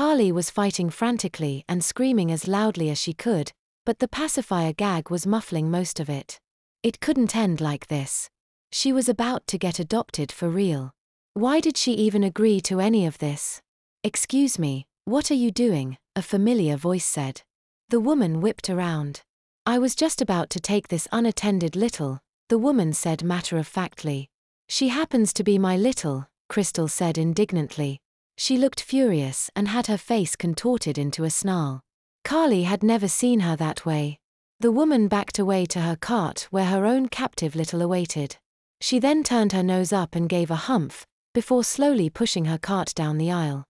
Carly was fighting frantically and screaming as loudly as she could, but the pacifier gag was muffling most of it. It couldn't end like this. She was about to get adopted for real. Why did she even agree to any of this? Excuse me, what are you doing? A familiar voice said. The woman whipped around. I was just about to take this unattended little, the woman said matter of factly. She happens to be my little, Crystal said indignantly. She looked furious and had her face contorted into a snarl. Carly had never seen her that way. The woman backed away to her cart where her own captive little awaited. She then turned her nose up and gave a humph, before slowly pushing her cart down the aisle.